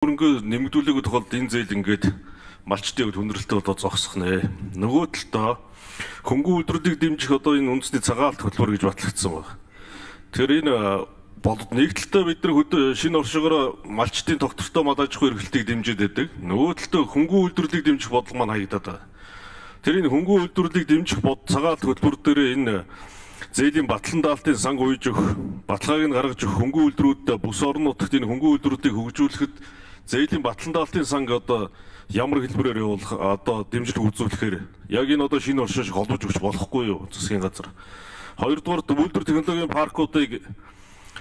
хөрөнгө нэмэгдүүлээгүй тохиолдолд энэ зээл ингээд малчтын хүндрэлтэй одоо зогсох нэ. Нөгөө талдаа хөнгөн үйлдвэрлэлийг дэмжих одоо энэ үндэсний цагаалт хөтөлбөр гэж батлагдсан байна. Тэр энэ болд нэг талдаа бид нар шинэ оршигоор малчтын доктортой мал аж ахуй эрхлэлтийг дэмжиж байдаг. Нөгөө талдаа хөнгөн үйлдвэрлэлийг дэмжих бодлого маань хаягдаад байна. Тэр энэ хөнгөн үйлдвэрлэлийг дэмжих бод цагаалт хөтөлбөр дээр энэ зээлийн батлан даалтын санг уйж өгөх, баталгааг нь гаргаж өгөх хөнгөн үйлдвэрүүдэд бүс орон нутагт энэ хөнгөн үйлдвэрүүдийг хөгжүүлэхэд зээлийн батлан даалтын санг одоо ямар хэлбэрээр явуулах одоо дэмжлэг үзүүлэхээр яг энэ одоо шинэ оршин шиг холбож өгч болохгүй юу засгийн газар. Хоёрдугаар үйлдвэр технологийн паркуудыг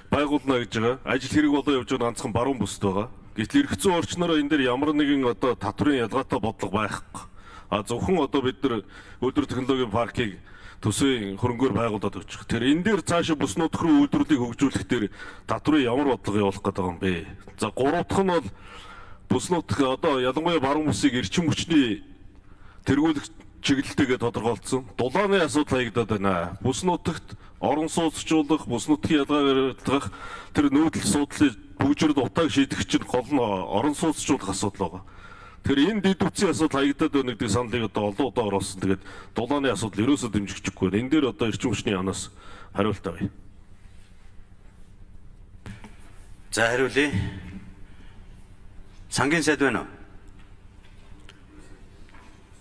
байгуулна гэж байгаа. Ажил хэрэг болоо явж байгаа ганцхан баруун бүсд байгаа. Гэтэл зүйн орчнороо энэ дээр ямар нэгэн одоо татврын ялгаатай бодлого байхгүй. А зөвхөн одоо бид нар үйлдвэр технологийн паркийг төсвийн хөрөнгөөр байгуулад өгч. Тэр энэ дээр цаашаа бүс нутг руу үйлдвэрлэлийг хөгжүүлэх дээр татврын ямар бодлого явуулах гэдэг юм бэ? За гурав дахь нь бол бүс нутг одоо ялангуяа баруун бүсийг эрчим хүчний тэргүүлэх чиглэлтэйгээ тодорхойлцсон. Дулааны асуудал хаягдаад байна. Бүс нутагт орон сууцчлуулах, бүс нутгийн ялгаарлах тэр нүүдэл асуудлыг бүгжрд утааг шийдэх чинь гол нь орон сууцчлуулах асуудал байгаа. Тэгэхээр энэ дэд үтсийн асуудал хаягдаад байна гэдэг саналыг одоо олон удаа оруулсан. Тэгээд дулааны асуудал ерөөсөө дэмжигчгүй байна. Энэ дээр одоо эрчим хүчний янаас хариулт авъя. За хариулъя. Сангийн сайд байна уу?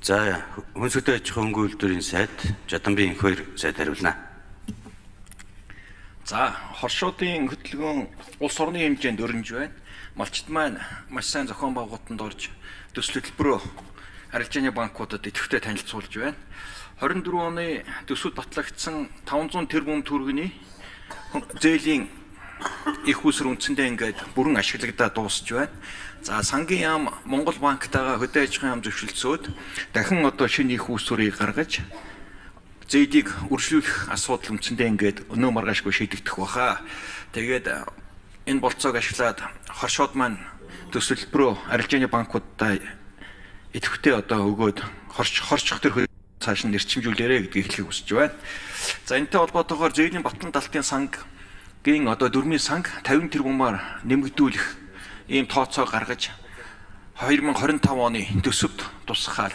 За хүнсгтэй аж ахуйн үйлдвэрийн сайд Жаданбийн их хоёр сайд хариулна. За хоршуудын хөдөлгөөн улс орны хэмжээнд өрнөж байна. Малчт маань маш сайн зохион байгуулалтанд орж төсөл хөтөлбөрөө арилжааны банкудад идэвхтэй танилцуулж байна. 24 оны төсөвд батлагдсан 500 тэрбум төгрөгийн зээлийн их уср үндсэндээ ингээд бүрэн ашиглагдаад дуусч байна. За сангийн яам Монгол банктайгаа хөдөө аж ахуйн яам зөвшөлдсөд дахин одоо шинэ их усрыг гаргаж зээлийг үржлүүлэх асуудал үндсэндээ ингээд өнөө маргаашгүй шийдэгдэх баха. Тэгээд энэ болцоог ашиглаад хоршоод маань төсөлбөрөө арилжааны банкудаа идэвхтэй одоо өгөөд хорч хорчох төр цааш нь нэрчимжүүлээрэ гэдгийг хэлхийг хүсэж байна. За энэтэй холбоотойгоор зээлийн батлан далтын сангийн одоо дөрмийн санг 50 тэрбумаар нэмэгдүүлэх ийм тооцоо гаргаж 2025 оны төсөвт тусахаар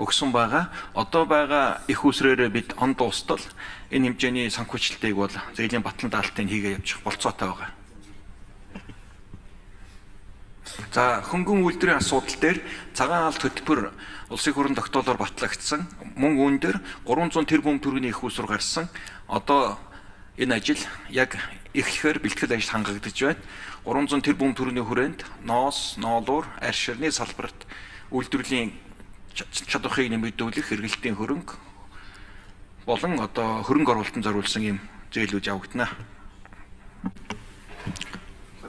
өгсөн байгаа. Одоо байгаа их усрээрээ бид он дуустал энэ хэмжээний санхүүжилтийг бол зээлийн батлан даалтыг хийгээ явуучих болцоотой байгаа. За хөнгөн үйлдвэрийн асуудал дээр цагаан алт хөтөлбөр улсын хурлын тогтоолоор батлагдсан. Мөн үүн дээр 300 тэрбум төгрөгийн их усур гарсан. Одоо энэ ажил яг эхлэхээр бэлтгэл ажил хангагдаж байна. 300 тэрбум төгрөгийн хүрээнд ноос, ноолуур, арь ширний салбарт үйлдвэрлэлийн чадварыг нэмэгдүүлэх эргэлтийн хөрөнгө болон одоо хөрөнгө оруулалтанд зориулсан юм зээлүүд явагдана.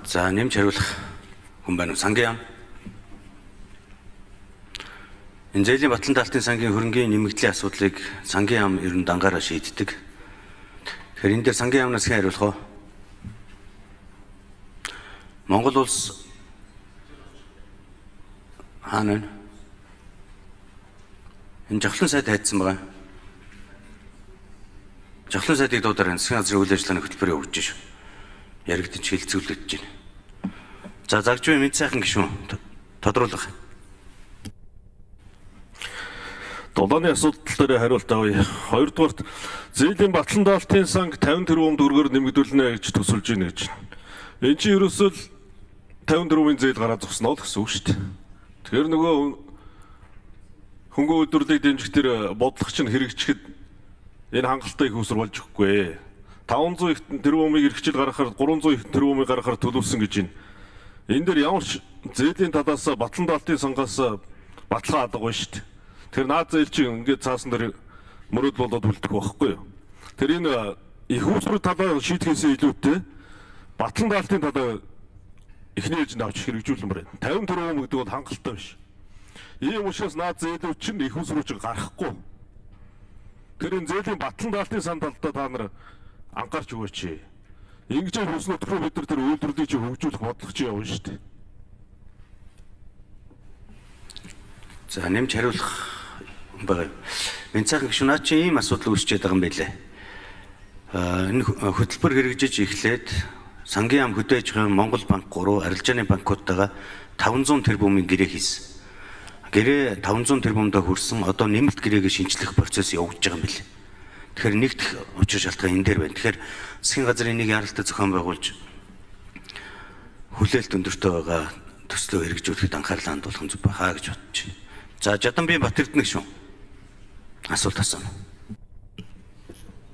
За нэмж хариулах хүн байна уу? Сангийн яам. Энэ зээлийн батлан даалтын сангийн хөрөнгийн нэмэгдлийн асуудлыг сангийн яам ер нь дангаараа шийддэг. Тэгэхээр энэ дээр сангийн яамнаас хэн хариулах вэ? Монгол улс хаана вэ? Энэ жавхлан сайд хайдсан байгаа. Жавхлан сайдыг дуудаар засгийн газрын үйл ажиллагааны хөтөлбөр явуулж шүү. Яригдэн хилцүүлэгдэж байна. За загжгүй мэд сайхан гişүн тодруулах. Дулааны асуудал дээр хариулт авъя. Хоёрдугаарт зээлийн батлан даалтын санг 50 тэрбум төгрөгөөр нэмэгдүүлнэ гэж төсөлж байна гэж. Энд чинь ерөөсөө 50 тэрбумын зээл гараад зогсноо л гэсэн үг шүү дээ. Тэгэхээр нөгөө хөнгөн үйлдвэрлэлийг дэмжих тэр бодлого чинь хэрэгжихэд энэ хангалттай их уср болж өгөхгүй. 500 тэрбумыг эрхчил гаргахаар 300 тэрбумыг гаргахаар төлөвлөсөн гэж байна. Энэ дээр ямар ч зээлийн талаас батлан даалтын сангаас баталгаа алга байна шүү дээ. Тэр наад зээл чинь ингээд цаасан дээр мөрөд болоод үлдэх байхгүй юу? Тэр энэ их усрын талаа шийдэхээс илүүтэй батлан даалтын талаа эхний ээлжинд авч хэрэгжүүлмээр байна. 50 тэрбум гэдэг бол хангалттай биш. Ийм учраас наад зээлүүд чинь их усрууч гарахгүй. Тэр энэ зээлийн батлан даалтын санд талдаа та нар анхаарч өгөөч. Ингэж хөлс нутгаар бид нар тэр үйлдвэрлэлийг чи хөгжүүлэх бодлого чи явна шүү дээ. За нэмж хариулах байгаа. Энэ цаахан гүшнаа чи ийм асуудал үүсчээд байгаа юм байлээ. Аа энэ хөтөлбөр хэрэгжиж эхлээд сангийн ам хөдөө аж ахуйн Монгол банк 3 арилжааны банкудтайгаа 500 тэрбумын гэрээ хийсэн. Гэрээ 500 тэрбумдаа хүрсэн одоо нэмэлт гэрээгээ шинчлэх процесс явагдаж байгаа юм билээ. Тэгэхээр нэгдэх учир шалтгаан энэ дээр байна. Тэгэхээр засгийн газрын нэг яралтай зохион байгуулж хүлээлт өндөртэй байгаа төслөө хэрэгжүүлэхэд анхаарлаа хандуулах зүг байхаа гэж бодож байна. За Жаданбийн Батэрдэн гүшүүн. a soltação.